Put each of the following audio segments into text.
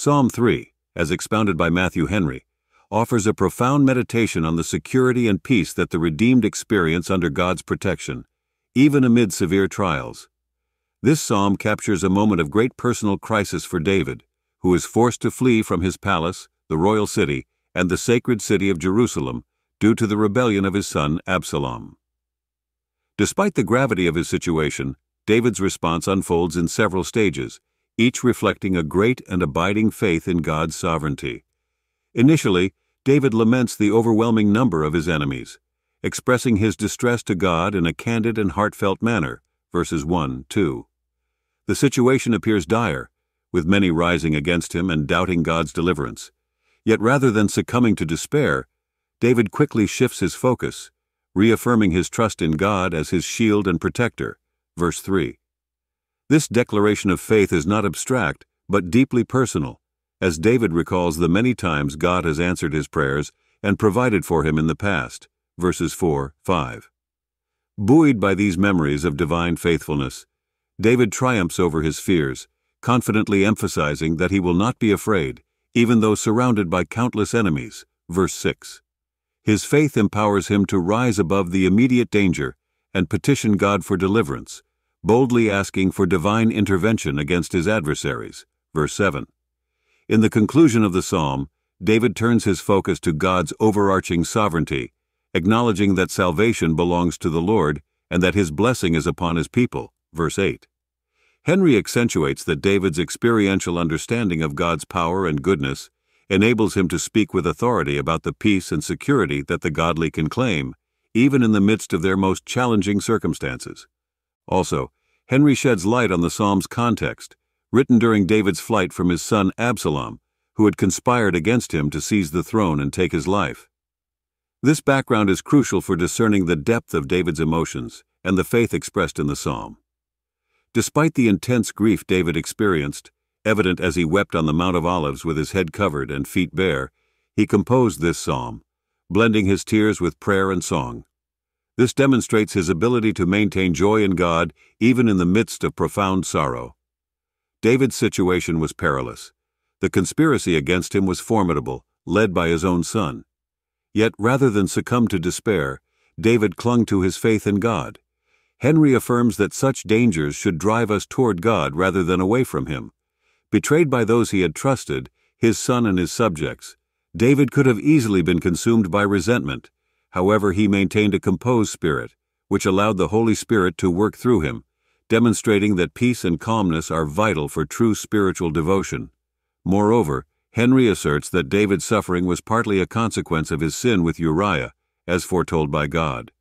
Psalm 3, as expounded by Matthew Henry, offers a profound meditation on the security and peace that the redeemed experience under God's protection, even amid severe trials. This psalm captures a moment of great personal crisis for David, who is forced to flee from his palace, the royal city, and the sacred city of Jerusalem due to the rebellion of his son Absalom. Despite the gravity of his situation, David's response unfolds in several stages, each reflecting a great and abiding faith in God's sovereignty. Initially, David laments the overwhelming number of his enemies, expressing his distress to God in a candid and heartfelt manner, verses 1 2. The situation appears dire, with many rising against him and doubting God's deliverance. Yet rather than succumbing to despair, David quickly shifts his focus, reaffirming his trust in God as his shield and protector, verse 3. This declaration of faith is not abstract, but deeply personal, as David recalls the many times God has answered his prayers and provided for him in the past, verses 4 5. Buoyed by these memories of divine faithfulness, David triumphs over his fears, confidently emphasizing that he will not be afraid, even though surrounded by countless enemies, verse 6. His faith empowers him to rise above the immediate danger and petition God for deliverance, boldly asking for divine intervention against his adversaries. Verse 7. In the conclusion of the psalm, David turns his focus to God's overarching sovereignty, acknowledging that salvation belongs to the Lord and that his blessing is upon his people. Verse 8. Henry accentuates that David's experiential understanding of God's power and goodness enables him to speak with authority about the peace and security that the godly can claim, even in the midst of their most challenging circumstances. Also, Henry sheds light on the psalm's context, written during David's flight from his son Absalom, who had conspired against him to seize the throne and take his life. This background is crucial for discerning the depth of David's emotions and the faith expressed in the psalm. Despite the intense grief David experienced, evident as he wept on the Mount of Olives with his head covered and feet bare, he composed this psalm, blending his tears with prayer and song. This demonstrates his ability to maintain joy in God even in the midst of profound sorrow. David's situation was perilous. The conspiracy against him was formidable, led by his own son. Yet rather than succumb to despair, David clung to his faith in God. Henry affirms that such dangers should drive us toward God rather than away from him. Betrayed by those he had trusted, his son and his subjects, David could have easily been consumed by resentment, However, he maintained a composed spirit, which allowed the Holy Spirit to work through him, demonstrating that peace and calmness are vital for true spiritual devotion. Moreover, Henry asserts that David's suffering was partly a consequence of his sin with Uriah, as foretold by God.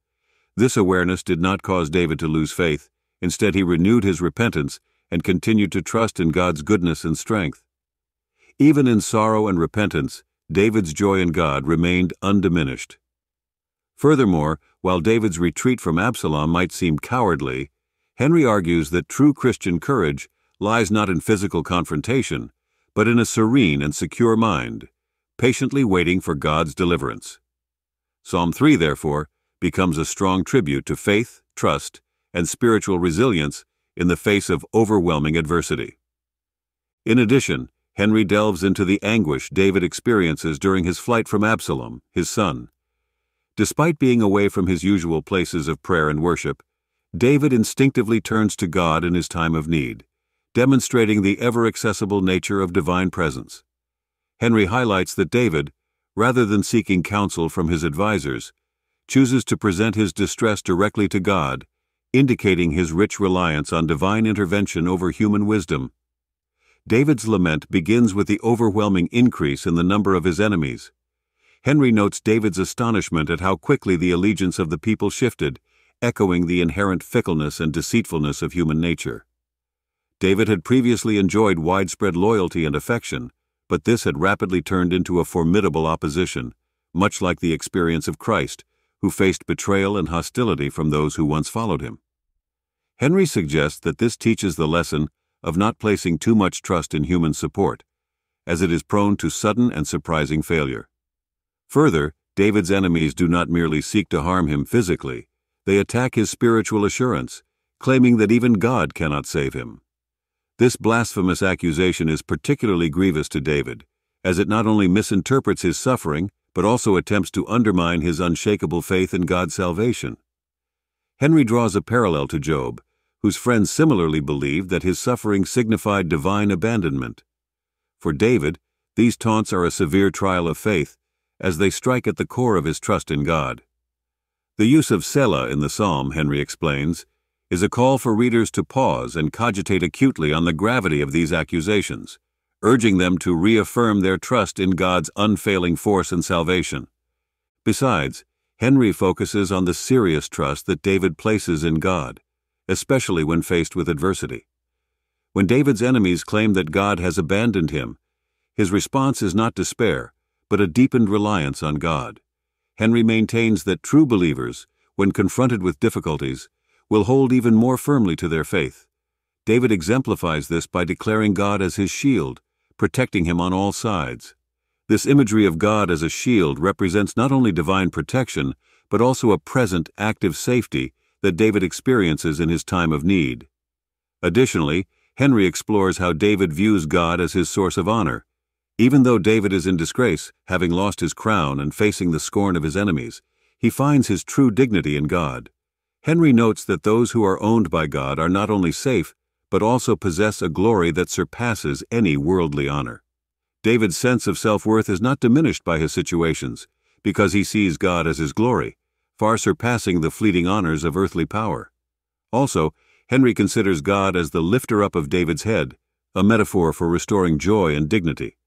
This awareness did not cause David to lose faith. Instead, he renewed his repentance and continued to trust in God's goodness and strength. Even in sorrow and repentance, David's joy in God remained undiminished. Furthermore, while David's retreat from Absalom might seem cowardly, Henry argues that true Christian courage lies not in physical confrontation, but in a serene and secure mind, patiently waiting for God's deliverance. Psalm 3, therefore, becomes a strong tribute to faith, trust, and spiritual resilience in the face of overwhelming adversity. In addition, Henry delves into the anguish David experiences during his flight from Absalom, his son. Despite being away from his usual places of prayer and worship, David instinctively turns to God in his time of need, demonstrating the ever accessible nature of divine presence. Henry highlights that David, rather than seeking counsel from his advisers, chooses to present his distress directly to God, indicating his rich reliance on divine intervention over human wisdom. David's lament begins with the overwhelming increase in the number of his enemies. Henry notes David's astonishment at how quickly the allegiance of the people shifted, echoing the inherent fickleness and deceitfulness of human nature. David had previously enjoyed widespread loyalty and affection, but this had rapidly turned into a formidable opposition, much like the experience of Christ, who faced betrayal and hostility from those who once followed him. Henry suggests that this teaches the lesson of not placing too much trust in human support, as it is prone to sudden and surprising failure. Further, David's enemies do not merely seek to harm him physically, they attack his spiritual assurance, claiming that even God cannot save him. This blasphemous accusation is particularly grievous to David, as it not only misinterprets his suffering, but also attempts to undermine his unshakable faith in God's salvation. Henry draws a parallel to Job, whose friends similarly believed that his suffering signified divine abandonment. For David, these taunts are a severe trial of faith, as they strike at the core of his trust in God. The use of Selah in the psalm, Henry explains, is a call for readers to pause and cogitate acutely on the gravity of these accusations, urging them to reaffirm their trust in God's unfailing force and salvation. Besides, Henry focuses on the serious trust that David places in God, especially when faced with adversity. When David's enemies claim that God has abandoned him, his response is not despair, but a deepened reliance on God. Henry maintains that true believers, when confronted with difficulties, will hold even more firmly to their faith. David exemplifies this by declaring God as his shield, protecting him on all sides. This imagery of God as a shield represents not only divine protection, but also a present, active safety that David experiences in his time of need. Additionally, Henry explores how David views God as his source of honor, even though David is in disgrace, having lost his crown and facing the scorn of his enemies, he finds his true dignity in God. Henry notes that those who are owned by God are not only safe, but also possess a glory that surpasses any worldly honor. David's sense of self-worth is not diminished by his situations, because he sees God as his glory, far surpassing the fleeting honors of earthly power. Also, Henry considers God as the lifter up of David's head, a metaphor for restoring joy and dignity.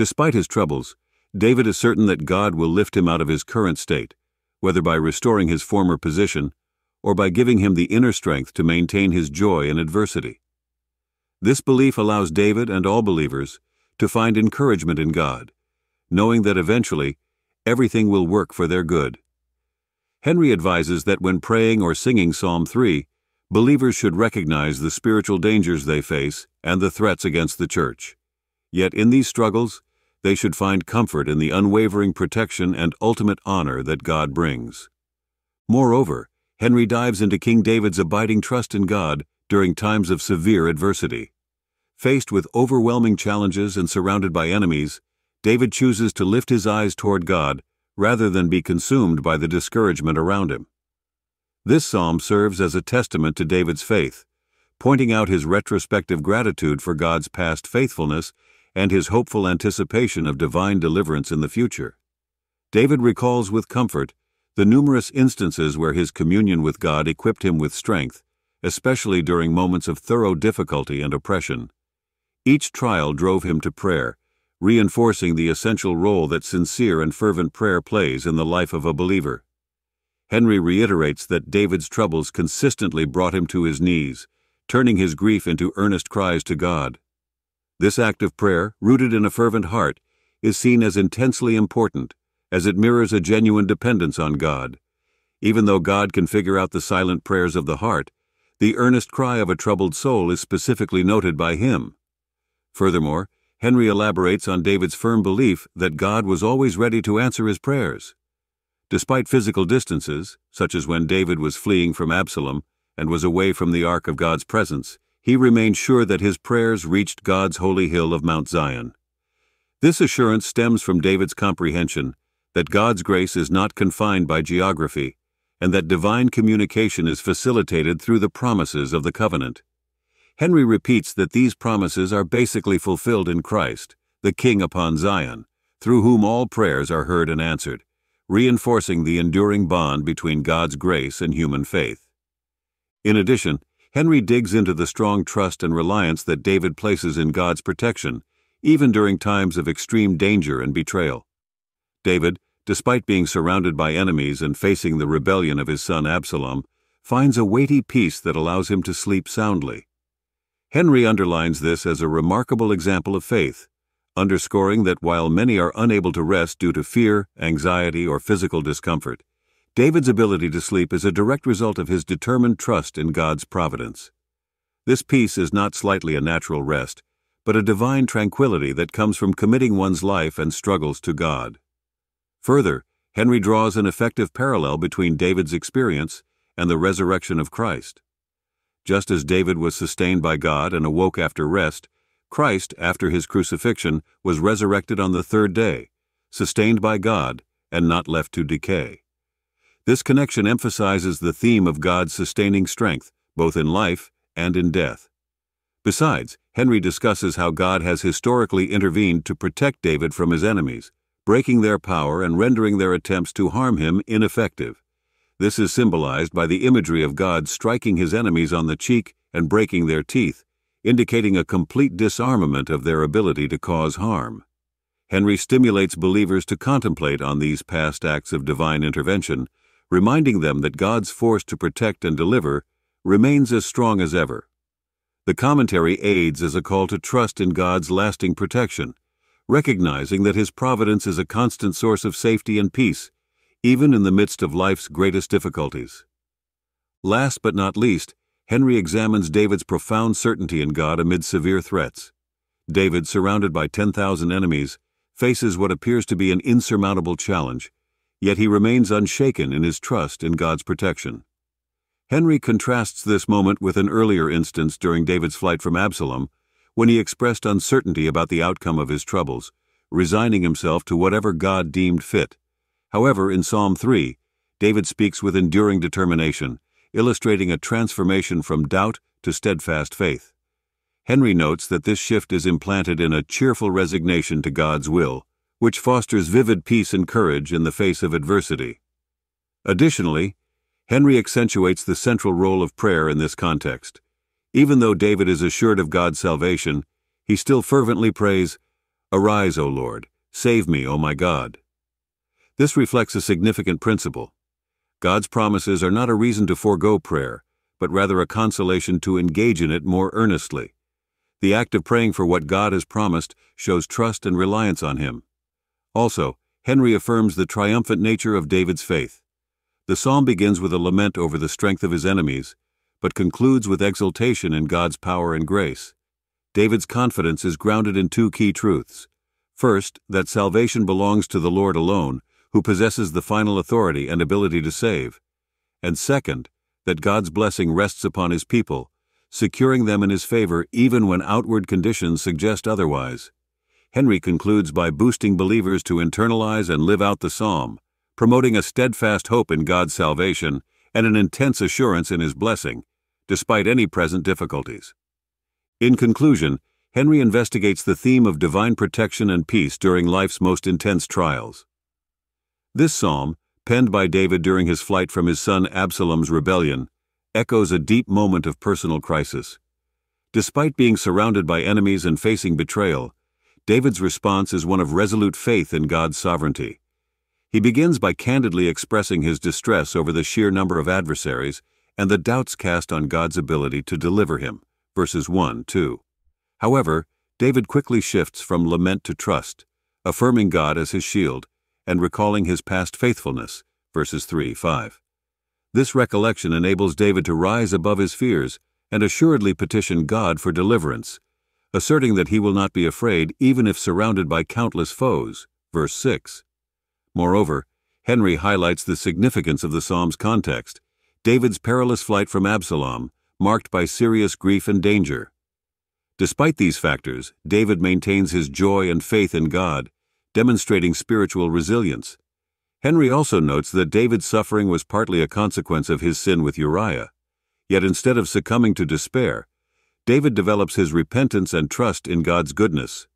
Despite his troubles, David is certain that God will lift him out of his current state, whether by restoring his former position or by giving him the inner strength to maintain his joy in adversity. This belief allows David and all believers to find encouragement in God, knowing that eventually everything will work for their good. Henry advises that when praying or singing Psalm 3, believers should recognize the spiritual dangers they face and the threats against the church. Yet in these struggles, they should find comfort in the unwavering protection and ultimate honor that God brings. Moreover, Henry dives into King David's abiding trust in God during times of severe adversity. Faced with overwhelming challenges and surrounded by enemies, David chooses to lift his eyes toward God rather than be consumed by the discouragement around him. This psalm serves as a testament to David's faith, pointing out his retrospective gratitude for God's past faithfulness and his hopeful anticipation of divine deliverance in the future. David recalls with comfort the numerous instances where his communion with God equipped him with strength, especially during moments of thorough difficulty and oppression. Each trial drove him to prayer, reinforcing the essential role that sincere and fervent prayer plays in the life of a believer. Henry reiterates that David's troubles consistently brought him to his knees, turning his grief into earnest cries to God. This act of prayer, rooted in a fervent heart, is seen as intensely important, as it mirrors a genuine dependence on God. Even though God can figure out the silent prayers of the heart, the earnest cry of a troubled soul is specifically noted by him. Furthermore, Henry elaborates on David's firm belief that God was always ready to answer his prayers. Despite physical distances, such as when David was fleeing from Absalom and was away from the ark of God's presence, he remained sure that his prayers reached God's holy hill of Mount Zion. This assurance stems from David's comprehension that God's grace is not confined by geography, and that divine communication is facilitated through the promises of the covenant. Henry repeats that these promises are basically fulfilled in Christ, the King upon Zion, through whom all prayers are heard and answered, reinforcing the enduring bond between God's grace and human faith. In addition, Henry digs into the strong trust and reliance that David places in God's protection, even during times of extreme danger and betrayal. David, despite being surrounded by enemies and facing the rebellion of his son Absalom, finds a weighty peace that allows him to sleep soundly. Henry underlines this as a remarkable example of faith, underscoring that while many are unable to rest due to fear, anxiety, or physical discomfort, David's ability to sleep is a direct result of his determined trust in God's providence. This peace is not slightly a natural rest, but a divine tranquility that comes from committing one's life and struggles to God. Further, Henry draws an effective parallel between David's experience and the resurrection of Christ. Just as David was sustained by God and awoke after rest, Christ, after his crucifixion, was resurrected on the third day, sustained by God, and not left to decay. This connection emphasizes the theme of God's sustaining strength, both in life and in death. Besides, Henry discusses how God has historically intervened to protect David from his enemies, breaking their power and rendering their attempts to harm him ineffective. This is symbolized by the imagery of God striking his enemies on the cheek and breaking their teeth, indicating a complete disarmament of their ability to cause harm. Henry stimulates believers to contemplate on these past acts of divine intervention, reminding them that God's force to protect and deliver remains as strong as ever. The commentary aids as a call to trust in God's lasting protection, recognizing that His providence is a constant source of safety and peace, even in the midst of life's greatest difficulties. Last but not least, Henry examines David's profound certainty in God amid severe threats. David, surrounded by 10,000 enemies, faces what appears to be an insurmountable challenge, yet he remains unshaken in his trust in God's protection. Henry contrasts this moment with an earlier instance during David's flight from Absalom, when he expressed uncertainty about the outcome of his troubles, resigning himself to whatever God deemed fit. However, in Psalm 3, David speaks with enduring determination, illustrating a transformation from doubt to steadfast faith. Henry notes that this shift is implanted in a cheerful resignation to God's will, which fosters vivid peace and courage in the face of adversity. Additionally, Henry accentuates the central role of prayer in this context. Even though David is assured of God's salvation, he still fervently prays, Arise, O Lord, save me, O my God. This reflects a significant principle. God's promises are not a reason to forego prayer, but rather a consolation to engage in it more earnestly. The act of praying for what God has promised shows trust and reliance on Him. Also, Henry affirms the triumphant nature of David's faith. The psalm begins with a lament over the strength of his enemies, but concludes with exultation in God's power and grace. David's confidence is grounded in two key truths. First, that salvation belongs to the Lord alone, who possesses the final authority and ability to save. And second, that God's blessing rests upon his people, securing them in his favor even when outward conditions suggest otherwise. Henry concludes by boosting believers to internalize and live out the psalm, promoting a steadfast hope in God's salvation and an intense assurance in his blessing, despite any present difficulties. In conclusion, Henry investigates the theme of divine protection and peace during life's most intense trials. This psalm, penned by David during his flight from his son Absalom's rebellion, echoes a deep moment of personal crisis. Despite being surrounded by enemies and facing betrayal, David's response is one of resolute faith in God's sovereignty. He begins by candidly expressing his distress over the sheer number of adversaries and the doubts cast on God's ability to deliver him, verses 1 2. However, David quickly shifts from lament to trust, affirming God as his shield and recalling his past faithfulness, verses 3 5. This recollection enables David to rise above his fears and assuredly petition God for deliverance, asserting that he will not be afraid even if surrounded by countless foes, verse 6. Moreover, Henry highlights the significance of the psalm's context, David's perilous flight from Absalom, marked by serious grief and danger. Despite these factors, David maintains his joy and faith in God demonstrating spiritual resilience. Henry also notes that David's suffering was partly a consequence of his sin with Uriah. Yet instead of succumbing to despair, David develops his repentance and trust in God's goodness.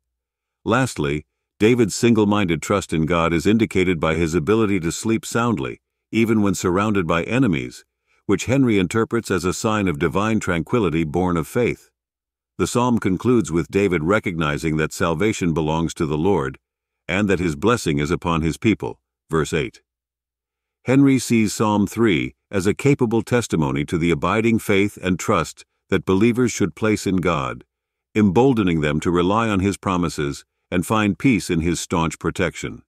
Lastly, David's single minded trust in God is indicated by his ability to sleep soundly, even when surrounded by enemies, which Henry interprets as a sign of divine tranquility born of faith. The psalm concludes with David recognizing that salvation belongs to the Lord and that his blessing is upon his people. Verse 8. Henry sees Psalm 3 as a capable testimony to the abiding faith and trust that believers should place in God, emboldening them to rely on his promises and find peace in his staunch protection.